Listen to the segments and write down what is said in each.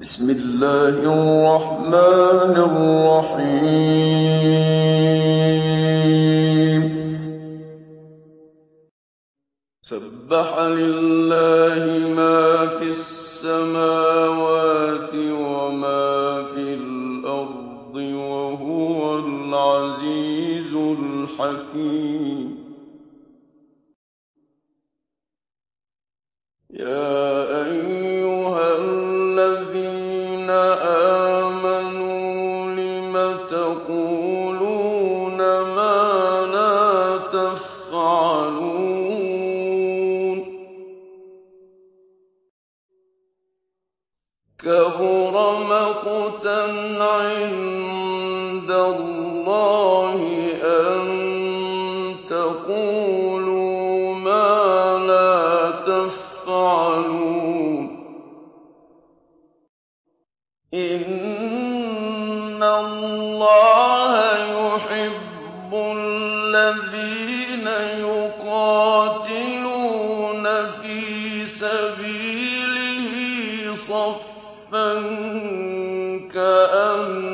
بسم الله الرحمن الرحيم. سبح لله ما في السماوات وما في الأرض وهو العزيز الحكيم. يا تفعلون كبر مقتا عند الله أن تقولوا ما لا تفعلون إن صفا كأنهم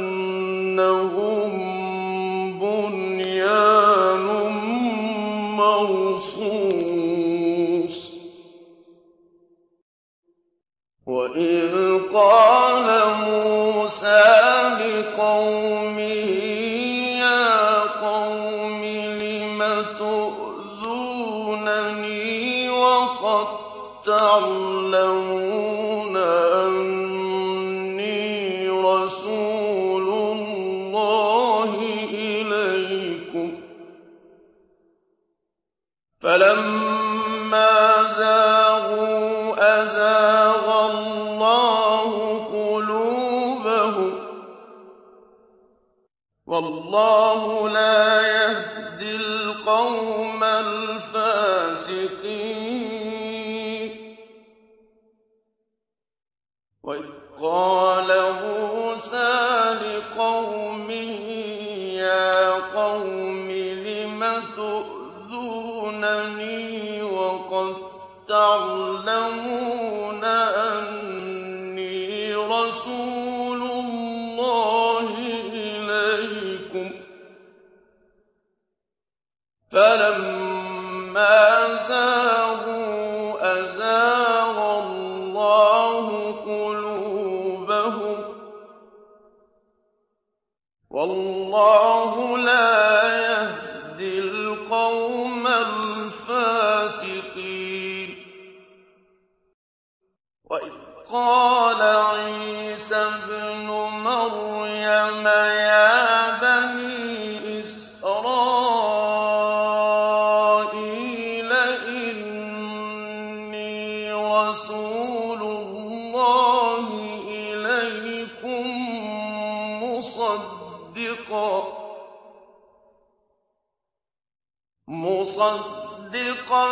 فلما زاغوا أزاغ الله قلوبهم والله لا يهدي القوم الفاسقين. وإذ قال موسى فلما زاغوا رسول الله إليكم مصدقا. مصدقا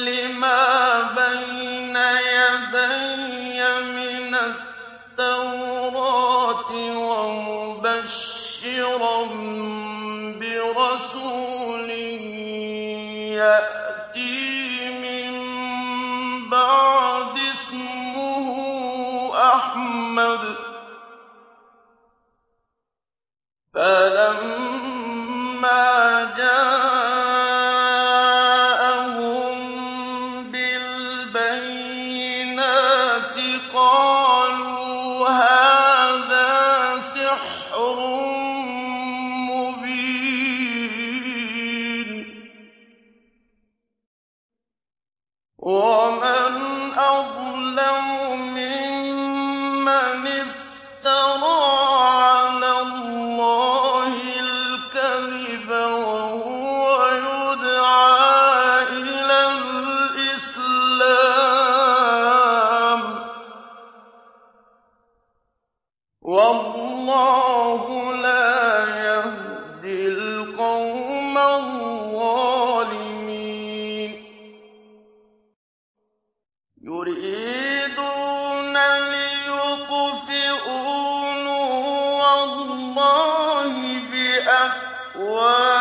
لما بين يدي من التوراة ومبشرا برسول أحمد فلما جاءهم بالبينات قالوا هذا سحر مبين. ومن بأفواههم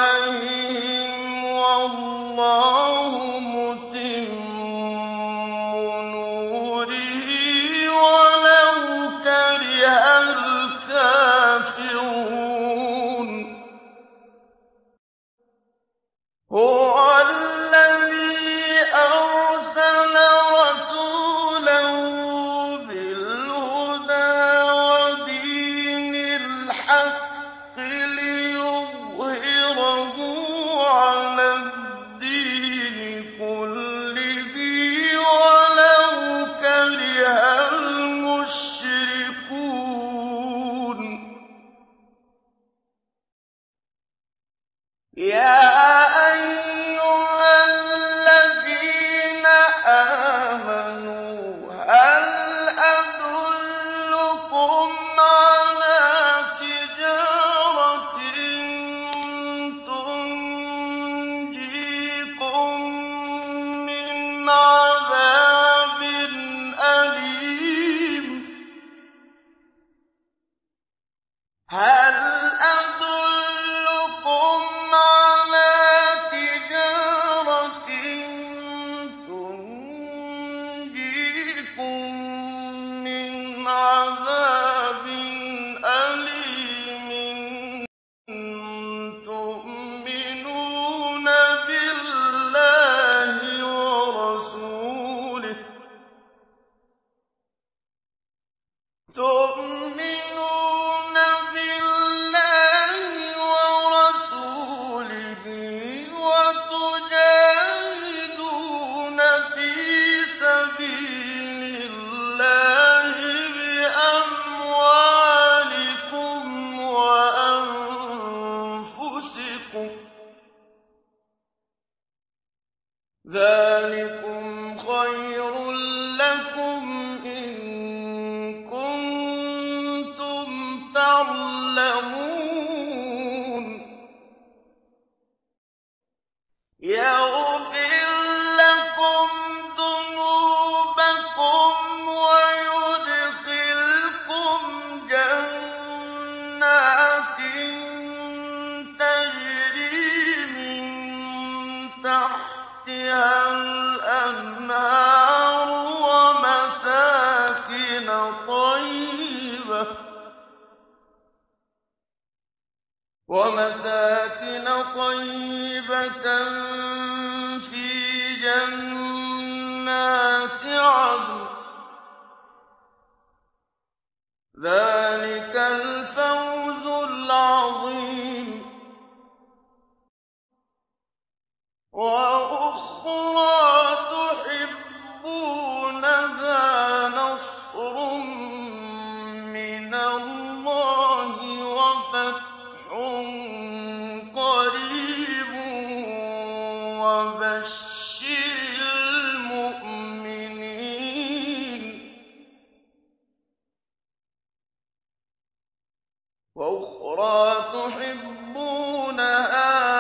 هل ومساكن طيبة في جنات عدن. ذلك الفوز العظيم. وأخرى وأخرى تحبونها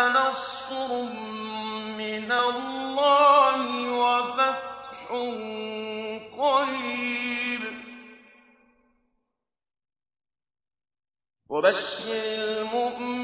نصر من الله وفتح قريب. وبشر المؤمنين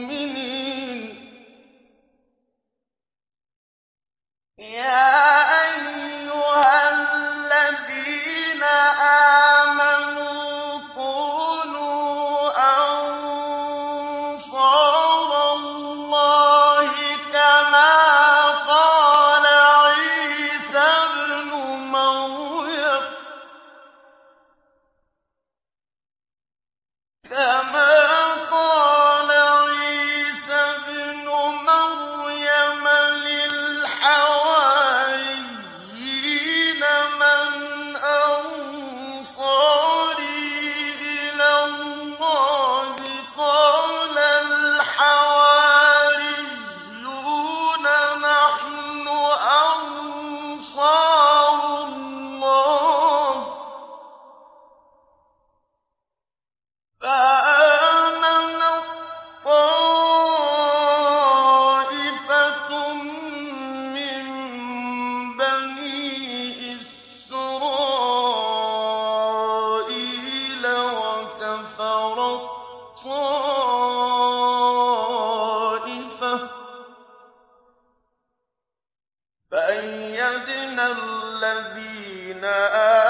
الذين آمنوا